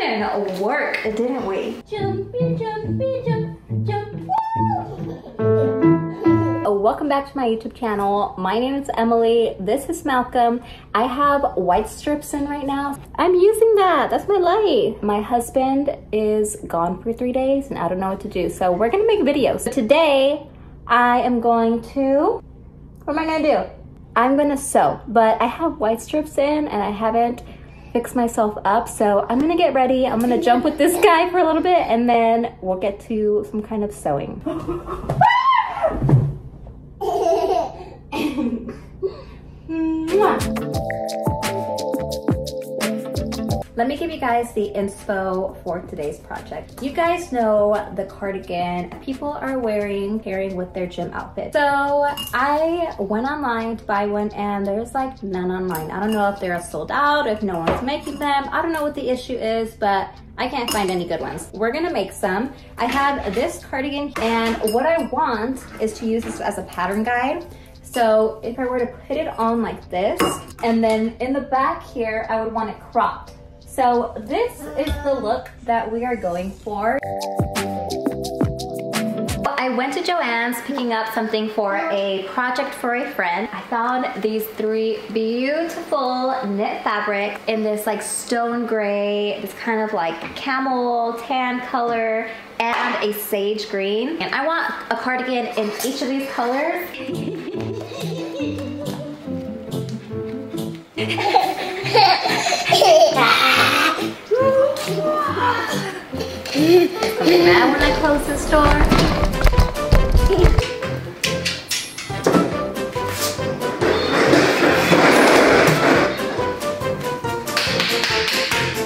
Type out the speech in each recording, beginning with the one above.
in work, didn't we? Jumpy, jumpy, jump, jump. Welcome back to my YouTube channel. My name is Emily. This is Malcolm. I have white strips in right now. I'm using that. That's my light. My husband is gone for three days and I don't know what to do. So we're gonna make videos. So today I am going to, what am I gonna do? I'm gonna sew, but I have white strips in and I haven't fix myself up. So I'm gonna get ready. I'm gonna jump with this guy for a little bit and then we'll get to some kind of sewing. Let me give you guys the inspo for today's project. You guys know the cardigan people are wearing, pairing with their gym outfit. So I went online to buy one and there's like none online. I don't know if they're sold out, if no one's making them. I don't know what the issue is, but I can't find any good ones. We're gonna make some. I have this cardigan and what I want is to use this as a pattern guide. So if I were to put it on like this, and then in the back here, I would want it cropped. So this is the look that we are going for. I went to Joann's picking up something for a project for a friend. I found these three beautiful knit fabric in this like stone gray, this kind of like camel tan color and a sage green. And I want a cardigan in each of these colors. I'll mad when I close this door.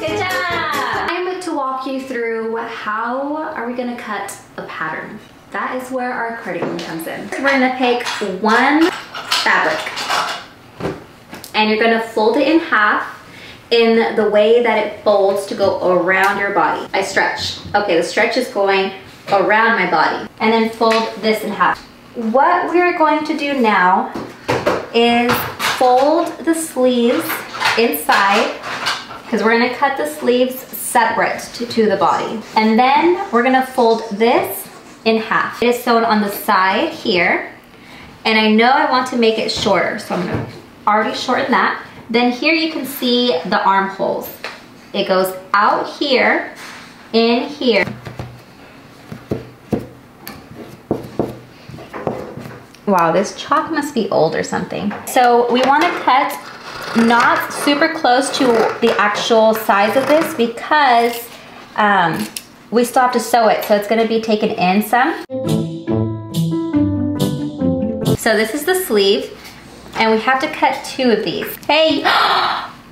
Good job! I'm going to walk you through how are we gonna cut a pattern. That is where our cardigan comes in. We're gonna pick one fabric and you're gonna fold it in half in the way that it folds to go around your body. I stretch. Okay, the stretch is going around my body. And then fold this in half. What we're going to do now is fold the sleeves inside because we're gonna cut the sleeves separate to, to the body. And then we're gonna fold this in half. It is sewn on the side here. And I know I want to make it shorter, so I'm gonna already shorten that. Then here you can see the armholes. It goes out here, in here. Wow, this chalk must be old or something. So we wanna cut not super close to the actual size of this because um, we still have to sew it, so it's gonna be taken in some. So this is the sleeve. And we have to cut two of these. Hey,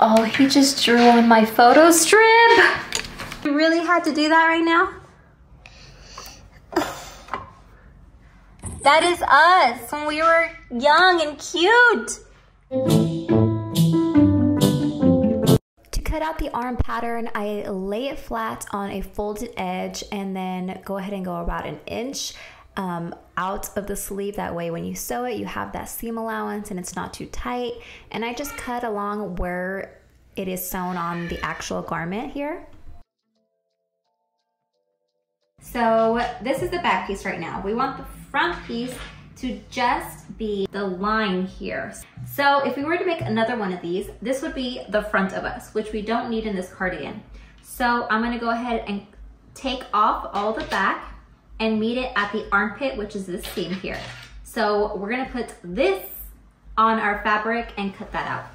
oh, he just drew on my photo strip. You really had to do that right now? That is us when we were young and cute. To cut out the arm pattern, I lay it flat on a folded edge and then go ahead and go about an inch um, out of the sleeve. That way, when you sew it, you have that seam allowance and it's not too tight. And I just cut along where it is sewn on the actual garment here. So this is the back piece right now. We want the front piece to just be the line here. So if we were to make another one of these, this would be the front of us, which we don't need in this cardigan. So I'm gonna go ahead and take off all the back and meet it at the armpit, which is this seam here. So we're gonna put this on our fabric and cut that out.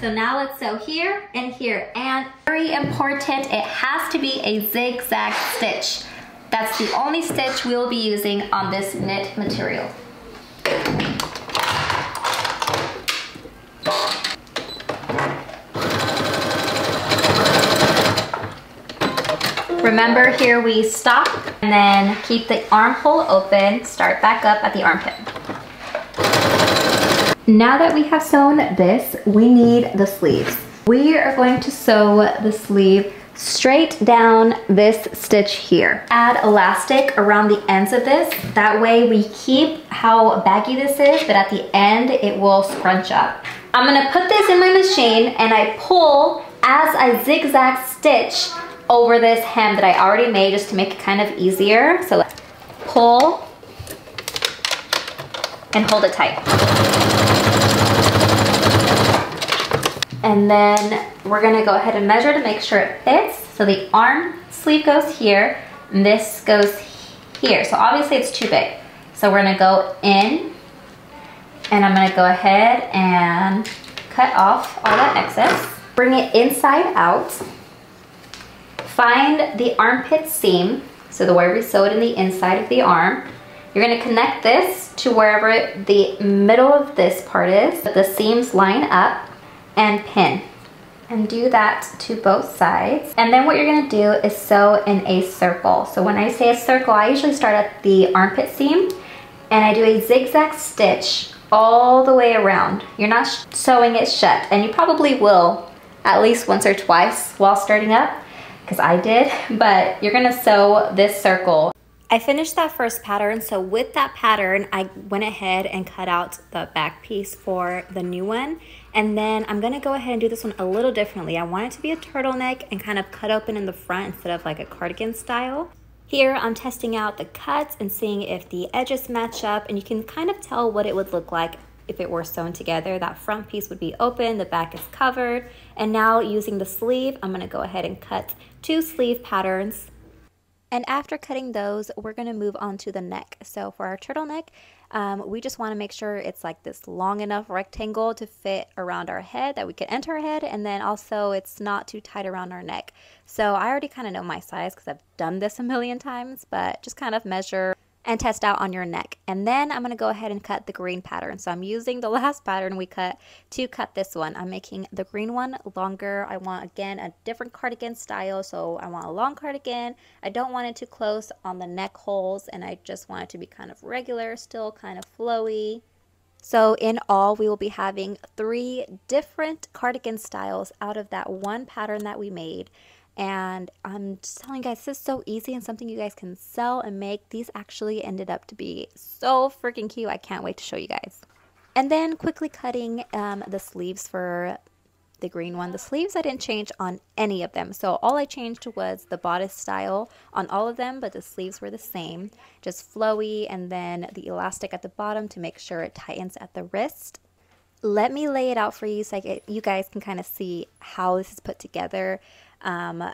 So now let's sew here and here. And very important, it has to be a zigzag stitch. That's the only stitch we'll be using on this knit material. Remember here we stop and then keep the armhole open, start back up at the armpit. Now that we have sewn this, we need the sleeves. We are going to sew the sleeve straight down this stitch here. Add elastic around the ends of this. That way we keep how baggy this is, but at the end it will scrunch up. I'm gonna put this in my machine and I pull as I zigzag stitch over this hem that I already made just to make it kind of easier. So pull and hold it tight. And then we're gonna go ahead and measure to make sure it fits. So the arm sleeve goes here, and this goes here. So obviously it's too big. So we're gonna go in, and I'm gonna go ahead and cut off all that excess. Bring it inside out. Find the armpit seam, so the way we sew it in the inside of the arm. You're gonna connect this to wherever the middle of this part is. But the seams line up and pin and do that to both sides. And then what you're gonna do is sew in a circle. So when I say a circle, I usually start at the armpit seam and I do a zigzag stitch all the way around. You're not sewing it shut and you probably will at least once or twice while starting up because I did, but you're gonna sew this circle I finished that first pattern, so with that pattern, I went ahead and cut out the back piece for the new one. And then I'm gonna go ahead and do this one a little differently. I want it to be a turtleneck and kind of cut open in the front instead of like a cardigan style. Here, I'm testing out the cuts and seeing if the edges match up, and you can kind of tell what it would look like if it were sewn together. That front piece would be open, the back is covered. And now using the sleeve, I'm gonna go ahead and cut two sleeve patterns and after cutting those, we're going to move on to the neck. So for our turtleneck, um, we just want to make sure it's like this long enough rectangle to fit around our head that we can enter our head and then also it's not too tight around our neck. So I already kind of know my size because I've done this a million times, but just kind of measure and test out on your neck. And then I'm going to go ahead and cut the green pattern. So I'm using the last pattern we cut to cut this one. I'm making the green one longer. I want, again, a different cardigan style. So I want a long cardigan. I don't want it too close on the neck holes. And I just want it to be kind of regular, still kind of flowy. So in all, we will be having three different cardigan styles out of that one pattern that we made. And I'm just telling you guys, this is so easy and something you guys can sell and make. These actually ended up to be so freaking cute. I can't wait to show you guys. And then quickly cutting um, the sleeves for the green one. The sleeves I didn't change on any of them. So all I changed was the bodice style on all of them, but the sleeves were the same. Just flowy and then the elastic at the bottom to make sure it tightens at the wrist. Let me lay it out for you so I get, you guys can kind of see how this is put together. Um,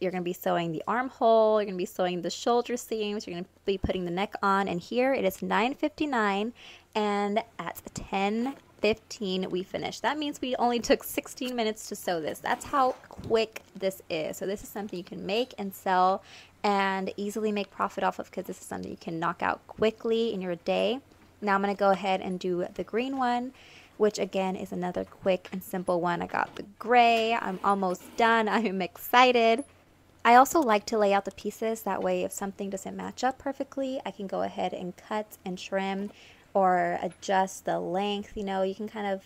you're going to be sewing the armhole, you're going to be sewing the shoulder seams, you're going to be putting the neck on, and here it is 9.59, and at 10.15 we finished. That means we only took 16 minutes to sew this. That's how quick this is. So this is something you can make and sell and easily make profit off of because this is something you can knock out quickly in your day. Now I'm going to go ahead and do the green one which again is another quick and simple one. I got the gray. I'm almost done. I am excited. I also like to lay out the pieces that way if something doesn't match up perfectly, I can go ahead and cut and trim or adjust the length. You know, you can kind of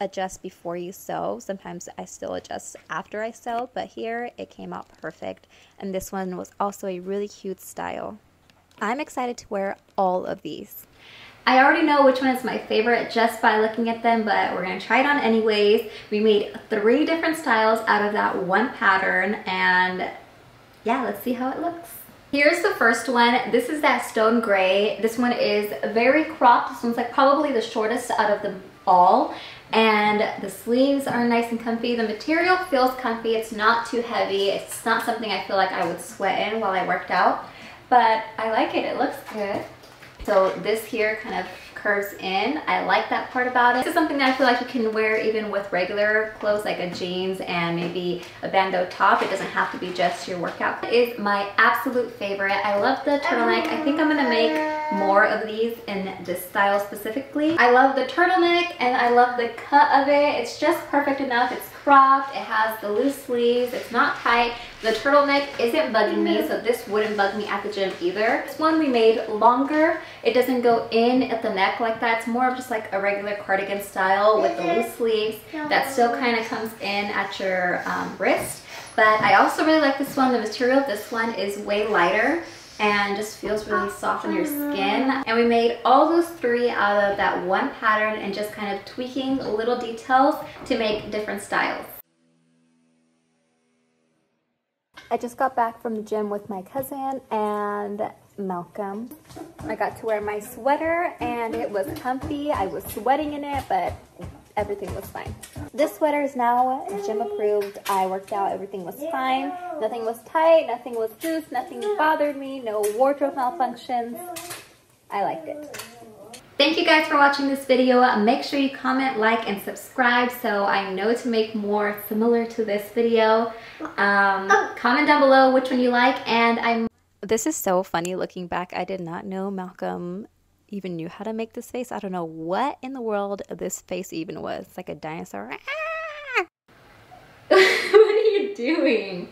adjust before you sew. Sometimes I still adjust after I sew, but here it came out perfect. And this one was also a really cute style. I'm excited to wear all of these. I already know which one is my favorite just by looking at them, but we're gonna try it on anyways. We made three different styles out of that one pattern and yeah, let's see how it looks. Here's the first one. This is that stone gray. This one is very cropped. This one's like probably the shortest out of them all. And the sleeves are nice and comfy. The material feels comfy. It's not too heavy. It's not something I feel like I would sweat in while I worked out. But I like it. It looks good. So this here kind of curves in. I like that part about it. This is something that I feel like you can wear even with regular clothes like a jeans and maybe a bandeau top. It doesn't have to be just your workout. It is my absolute favorite. I love the turtleneck. I think I'm gonna make more of these in this style specifically. I love the turtleneck and I love the cut of it. It's just perfect enough. It's cropped. It has the loose sleeves. It's not tight. The turtleneck isn't bugging me, so this wouldn't bug me at the gym either. This one we made longer. It doesn't go in at the neck like that. It's more of just like a regular cardigan style with the loose sleeves that still kind of comes in at your um, wrist. But I also really like this one. The material of this one is way lighter and just feels really ah. soft on your skin. And we made all those three out of that one pattern and just kind of tweaking little details to make different styles. I just got back from the gym with my cousin and Malcolm. I got to wear my sweater and it was comfy. I was sweating in it, but everything was fine. This sweater is now gym approved. I worked out, everything was fine. Nothing was tight, nothing was loose, nothing bothered me, no wardrobe malfunctions. I liked it. Thank you guys for watching this video. Make sure you comment, like, and subscribe so I know to make more similar to this video. Um, comment down below which one you like and I'm... This is so funny looking back. I did not know Malcolm even knew how to make this face. I don't know what in the world this face even was. It's like a dinosaur. Ah! what are you doing?